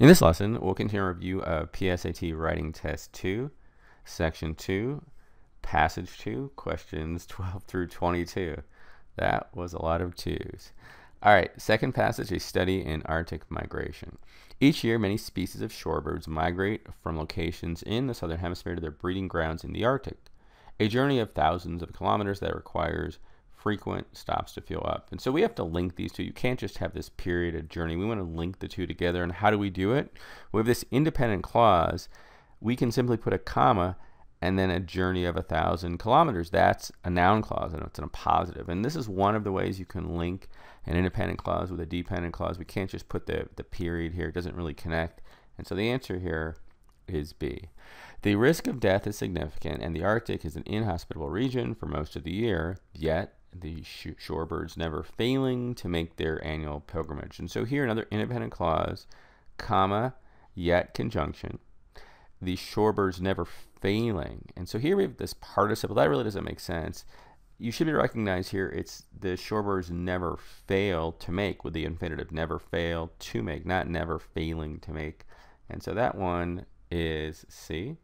In this lesson, we'll continue a review of PSAT Writing Test 2, Section 2, Passage 2, questions 12 through 22. That was a lot of twos. All right, second passage, a study in Arctic migration. Each year, many species of shorebirds migrate from locations in the southern hemisphere to their breeding grounds in the Arctic, a journey of thousands of kilometers that requires frequent stops to fuel up. And so we have to link these two. You can't just have this period of journey. We want to link the two together. And how do we do it? We have this independent clause. We can simply put a comma and then a journey of a thousand kilometers. That's a noun clause and it's an appositive. And this is one of the ways you can link an independent clause with a dependent clause. We can't just put the, the period here. It doesn't really connect. And so the answer here is B. The risk of death is significant, and the Arctic is an inhospitable region for most of the year, yet the shorebirds never failing to make their annual pilgrimage. And so here another independent clause, comma, yet conjunction. The shorebirds never failing. And so here we have this participle. That really doesn't make sense. You should be recognized here it's the shorebirds never fail to make with the infinitive never fail to make, not never failing to make. And so that one is C.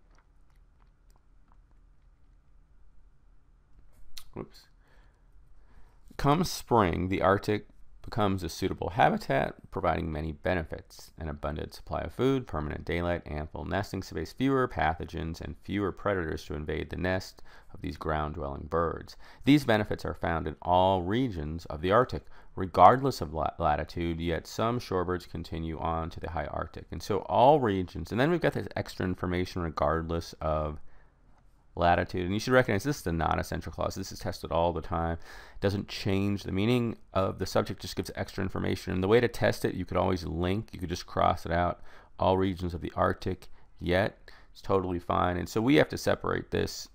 Whoops. Come spring, the Arctic becomes a suitable habitat, providing many benefits an abundant supply of food, permanent daylight, ample nesting space, fewer pathogens, and fewer predators to invade the nest of these ground dwelling birds. These benefits are found in all regions of the Arctic, regardless of latitude, yet some shorebirds continue on to the high Arctic. And so all regions, and then we've got this extra information regardless of latitude. And you should recognize this is a non-essential clause. This is tested all the time. It doesn't change the meaning of the subject, just gives extra information. And the way to test it, you could always link. You could just cross it out. All regions of the Arctic, yet. It's totally fine. And so we have to separate this.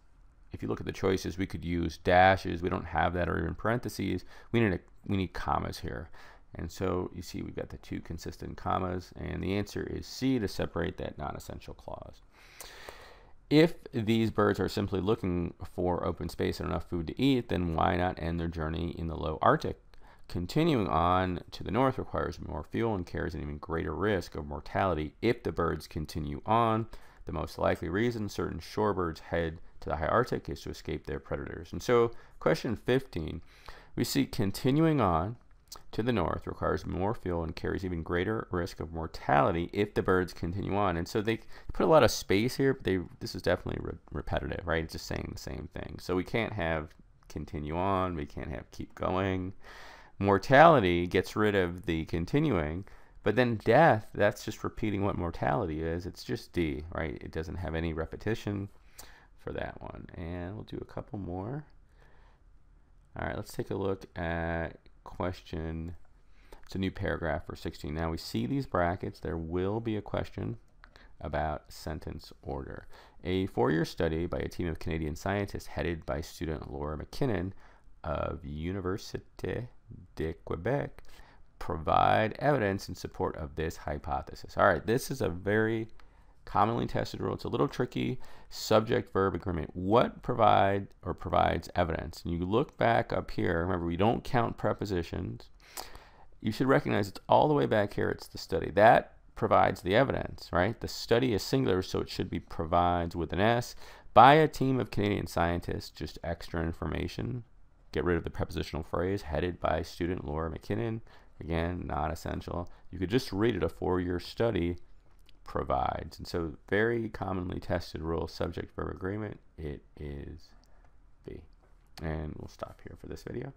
If you look at the choices, we could use dashes. We don't have that or even parentheses. We need, a, we need commas here. And so you see we've got the two consistent commas. And the answer is C to separate that non-essential clause. If these birds are simply looking for open space and enough food to eat, then why not end their journey in the low Arctic? Continuing on to the north requires more fuel and carries an even greater risk of mortality if the birds continue on. The most likely reason certain shorebirds head to the high Arctic is to escape their predators. And so, question 15, we see continuing on to the north requires more fuel and carries even greater risk of mortality if the birds continue on. And so they put a lot of space here, but they this is definitely re repetitive, right? It's just saying the same thing. So we can't have continue on, we can't have keep going. Mortality gets rid of the continuing, but then death, that's just repeating what mortality is. It's just D, right? It doesn't have any repetition for that one. And we'll do a couple more. All right, let's take a look at question. It's a new paragraph for 16. Now we see these brackets. There will be a question about sentence order. A four-year study by a team of Canadian scientists headed by student Laura McKinnon of Université de Quebec provide evidence in support of this hypothesis. All right, this is a very commonly tested rule. It's a little tricky. Subject verb agreement. What provide or provides evidence? And you look back up here. Remember, we don't count prepositions. You should recognize it's all the way back here. It's the study. That provides the evidence, right? The study is singular, so it should be provides with an S by a team of Canadian scientists. Just extra information. Get rid of the prepositional phrase headed by student Laura McKinnon. Again, not essential. You could just read it a four-year study provides. And so very commonly tested rule, subject verb agreement, it is B. And we'll stop here for this video.